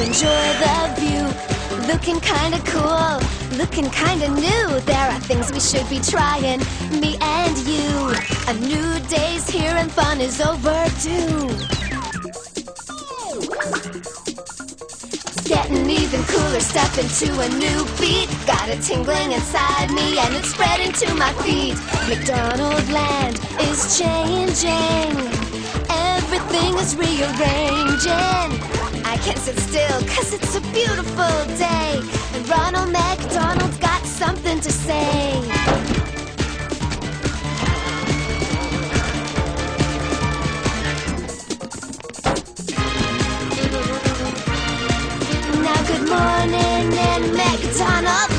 enjoy the view. Looking kinda cool, looking kinda new. There are things we should be trying, me and you. A new day's here and fun is overdue. Getting even cooler, step into a new beat. Got it tingling inside me and it's spreading to my feet. McDonald Land is changing. Everything is rearranging. Can't sit still cause it's a beautiful day. And Ronald McDonald's got something to say. Now good morning in McDonald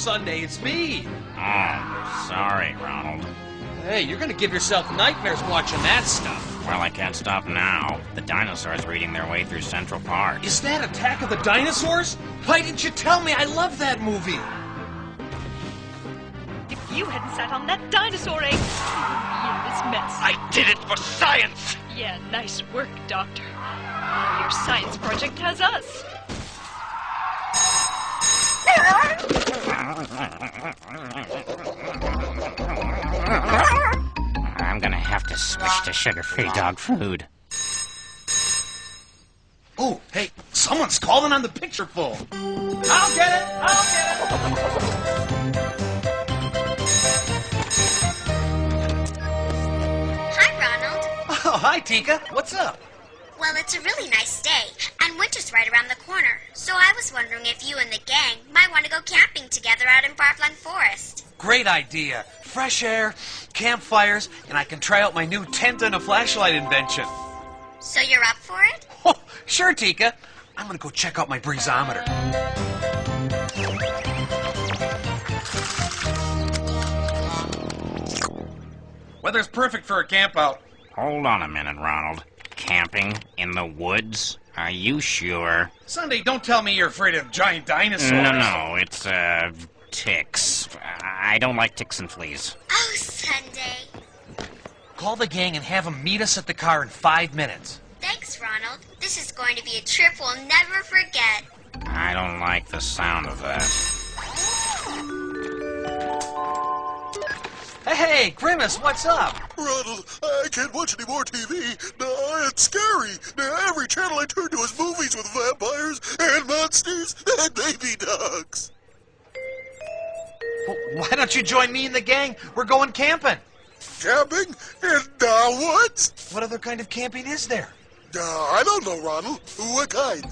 Sundae, it's me. Oh, sorry, Ronald. Hey, you're gonna give yourself nightmares watching that stuff. Well, I can't stop now. The dinosaurs are eating their way through Central Park. Is that Attack of the Dinosaurs? Why didn't you tell me? I love that movie. If you hadn't sat on that dinosaur egg, you wouldn't be in this mess. I did it for science! Yeah, nice work, Doctor. Your science project has us. I'm gonna have to switch to sugar-free dog food. Oh, hey, someone's calling on the picture phone. I'll get it. I'll get it. Hi, Ronald. Oh, hi, Tika. What's up? Well, it's a really nice day, and winter's right around the corner. So I was wondering if you and the gang might want to go camping together out in Farflung Forest. Great idea. Fresh air, campfires, and I can try out my new tent and a flashlight invention. So you're up for it? Oh, sure, Tika. I'm gonna go check out my breezometer. Weather's perfect for a campout. Hold on a minute, Ronald. Camping in the woods? Are you sure? Sundae, don't tell me you're afraid of giant dinosaurs. No, no, it's, uh, ticks. I don't like ticks and fleas. Oh, Sundae. Call the gang and have them meet us at the car in five minutes. Thanks, Ronald. This is going to be a trip we'll never forget. I don't like the sound of that. Hey, Grimace, what's up? Ronald, I can't watch any more TV. No, it's scary. Now, every channel I turn to is movies with vampires and monsters and baby dogs. Well, Why don't you join me and the gang? We're going camping. Camping in the woods? What other kind of camping is there? Uh, I don't know, Ronald. What kind?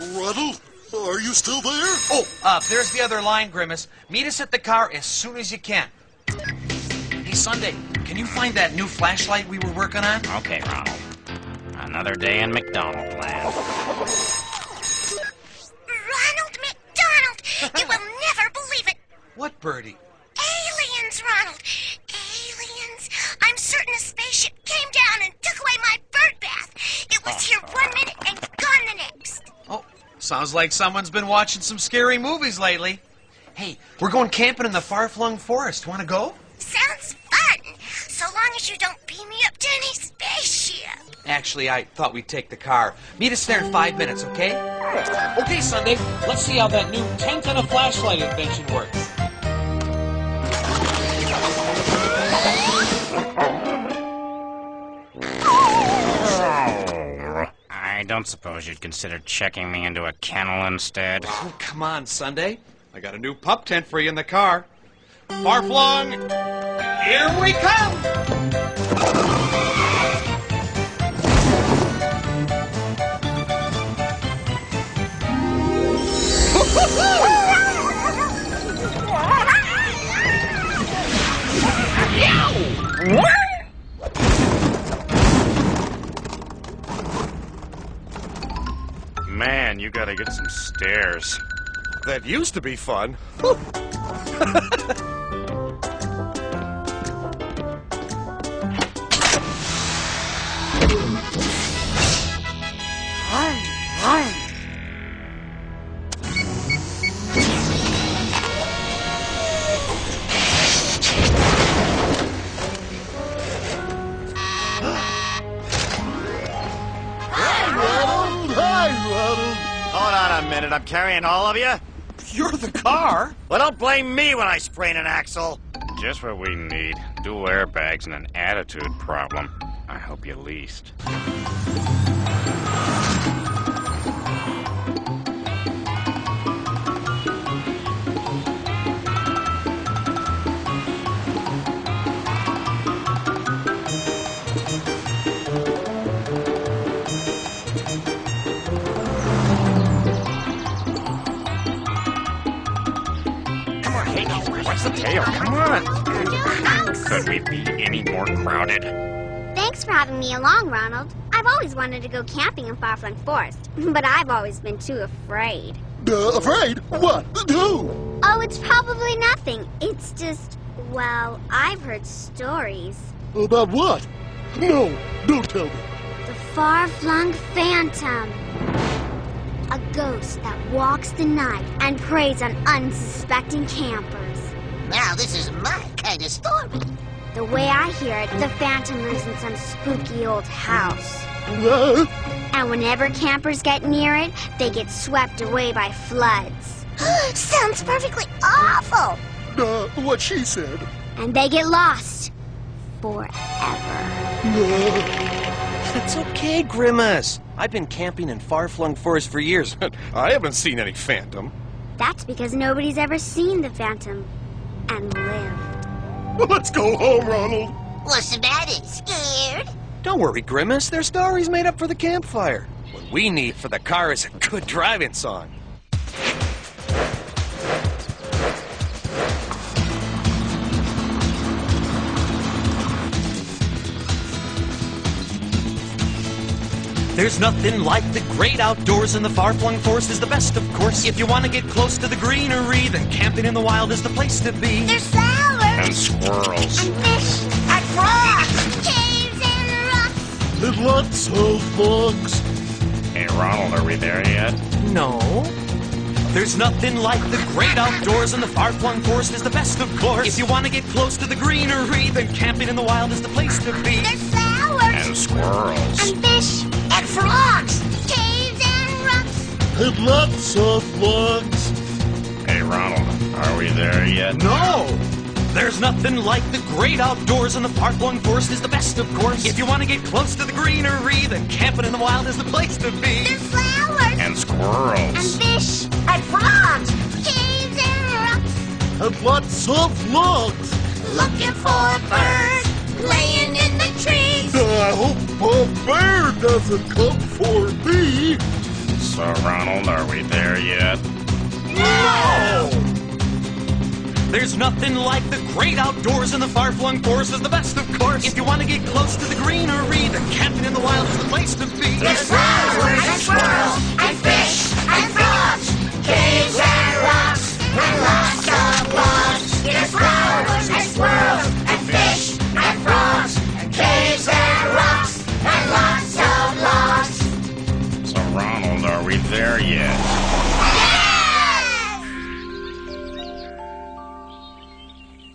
Ronald, are you still there? Oh, uh, there's the other line, Grimace. Meet us at the car as soon as you can. Hey, Sundae, can you find that new flashlight we were working on? Okay, Ronald. Another day in McDonald land. Ronald McDonald! You will never believe it! What, Birdie? Sounds like someone's been watching some scary movies lately. Hey, we're going camping in the far-flung forest. Want to go? Sounds fun, so long as you don't beam me up to any spaceship. Actually, I thought we'd take the car. Meet us there in five minutes, okay? Okay, Sundae, let's see how that new tent and a flashlight invention works. Don't suppose you'd consider checking me into a kennel instead. Oh, come on, Sundae. I got a new pup tent for you in the car. Far flung, here we come! you gotta get some stairs. That used to be fun. carrying all of you? You're the car. Well, don't blame me when I sprain an axle. Just what we need. Dual airbags and an attitude problem. I hope you leased. Hey, the tail? Come on. Could we be any more crowded? Thanks for having me along, Ronald. I've always wanted to go camping in Farflung Forest, but I've always been too afraid. Uh, afraid? What? Who? Oh, it's probably nothing. It's just, well, I've heard stories. About what? No, don't tell me. The far-flung phantom. A ghost that walks the night and preys on unsuspecting campers. Now, this is my kind of story. The way I hear it, the phantom lives in some spooky old house. Uh, And whenever campers get near it, they get swept away by floods. Sounds perfectly awful. uh, what she said. And they get lost. Forever. Uh, It's okay, Grimace. I've been camping in far-flung forests for years. But I haven't seen any phantom. That's because nobody's ever seen the phantom and lived. let's go home, Ronald. What's the matter? Scared? Don't worry, Grimace. Their story's made up for the campfire. What we need for the car is a good driving song. There's nothing like the great outdoors, and the far-flung forest is the best, of course. If you want to get close to the greenery, then camping in the wild is the place to be. There's flowers And squirrels. and fish and frogs, caves and rocks. And lots of bugs. Hey, Ronald, are we there yet? No. There's nothing like the great outdoors, and the far-flung forest is the best, of course. If you want to get close to the greenery, then camping in the wild is the place to be. There's flowers And squirrels. and fish and frogs, caves and rocks. And lots of bugs. Hey, Ronald, are we there yet? No! There's nothing like the great outdoors, and the far-flung forest is the best, of course. If you want to get close to the greenery, then camping in the wild is the place to be. There's flowers And squirrels. and fish and frogs, caves and rocks. And lots of logs. Looking for a bird laying in the trees. I hope a bear doesn't come for me. So, Ronald, are we there yet? No! There's nothing like the great outdoors, and the far-flung forest is the best, of course. If you want to get close to the greenery, the camping in the wild is the place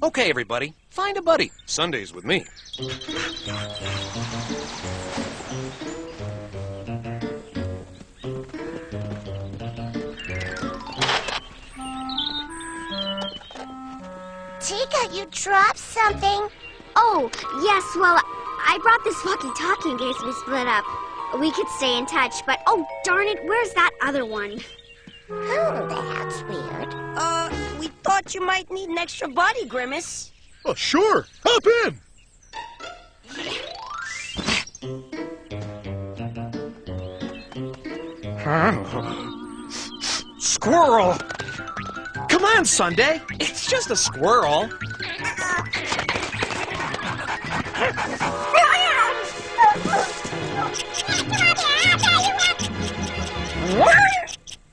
Okay, everybody, find a buddy. Sundae's with me. Tika, you dropped something. Oh, yes, well, I brought this walkie-talkie in case we split up. We could stay in touch, but oh, darn it, where's that other one? Oh, that's weird. Uh, we thought you might need an extra body, Grimace. Oh, sure. Hop in. Squirrel! Come on, Sundae. It's just a squirrel.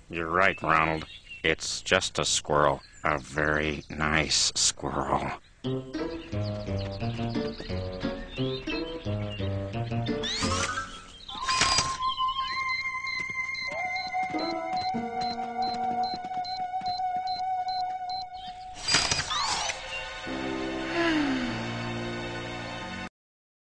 You're right, Ronald. It's just a squirrel. A very nice squirrel.